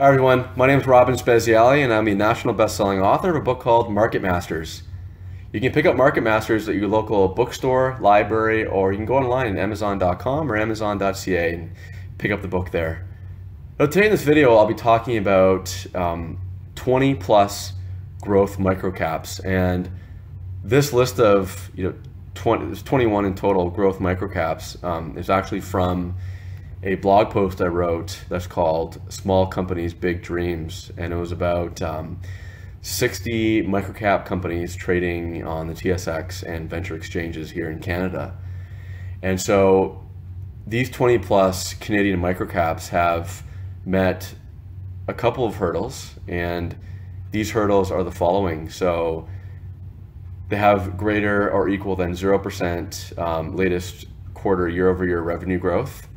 Hi everyone, my name is Robin Speziale and I'm a national best-selling author of a book called Market Masters. You can pick up Market Masters at your local bookstore, library, or you can go online at amazon.com or amazon.ca and pick up the book there. Now today in this video I'll be talking about um, 20 plus growth microcaps and this list of you know 20, 21 in total growth microcaps um, is actually from a blog post I wrote that's called Small Companies, Big Dreams. And it was about um, 60 microcap companies trading on the TSX and venture exchanges here in Canada. And so these 20 plus Canadian microcaps have met a couple of hurdles, and these hurdles are the following. So they have greater or equal than 0% um, latest quarter year over year revenue growth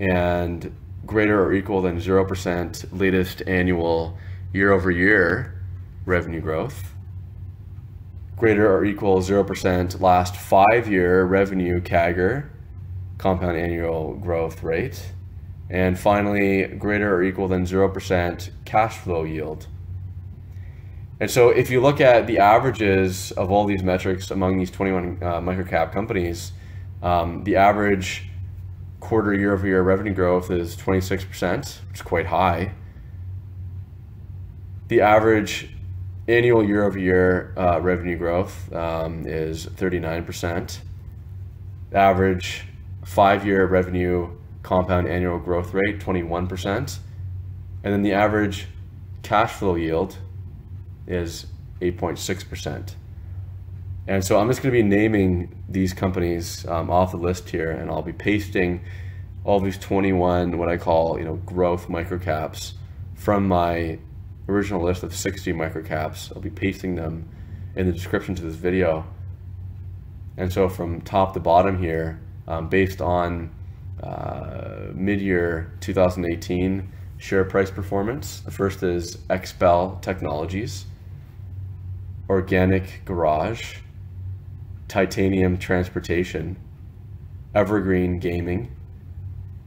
and greater or equal than 0% latest annual year over year revenue growth, greater or equal 0% last five year revenue CAGR, compound annual growth rate, and finally, greater or equal than 0% cash flow yield. And so if you look at the averages of all these metrics among these 21 uh, microcap companies, um, the average quarter year over year revenue growth is 26%, which is quite high. The average annual year over year uh, revenue growth um, is 39%. Average five year revenue compound annual growth rate, 21%. And then the average cash flow yield is 8.6%. And so I'm just going to be naming these companies um, off the list here, and I'll be pasting all these 21 what I call you know growth microcaps from my original list of 60 microcaps. I'll be pasting them in the description to this video. And so from top to bottom here, um, based on uh, mid-year 2018 share price performance, the first is Xpel Technologies, Organic Garage, Titanium Transportation, Evergreen Gaming,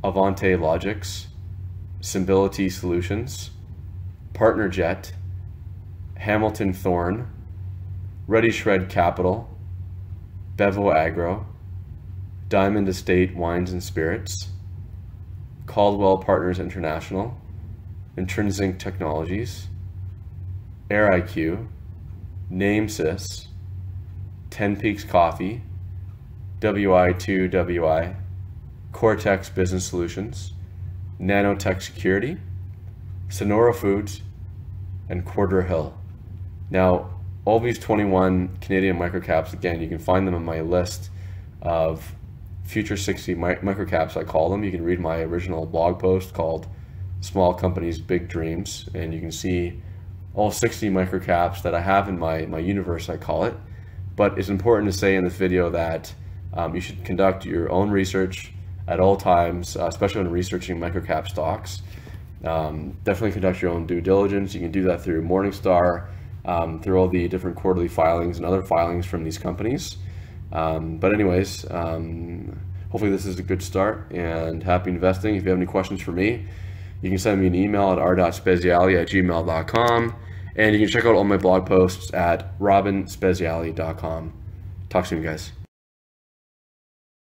Avante Logixx, Symbility Solutions, PartnerJet, Hamilton Thorne, Ready Shred Capital, Bevo Agro, Diamond Estate Wines and Spirits, Caldwell Partners International, Intrinsyc Technologies, AirIQ, Namsys, 10 Peaks Coffee, WI2WI, Cortex Business Solutions, Nanotech Security, Sunora Foods, and Quarterhill. Now, all these 21 Canadian microcaps, again, you can find them on my list of future 60 microcaps, I call them. You can read my original blog post called Small Companies, Big Dreams, and you can see all 60 microcaps that I have in my, my universe, I call it. But it's important to say in this video that um, you should conduct your own research at all times, uh, especially when researching microcap stocks. Um, definitely conduct your own due diligence. You can do that through Morningstar, um, through all the different quarterly filings and other filings from these companies. Um, but anyways, um, hopefully this is a good start and happy investing. If you have any questions for me, you can send me an email at r.speziale at gmail.com. And you can check out all my blog posts at robinspeziale.com. Talk soon, guys.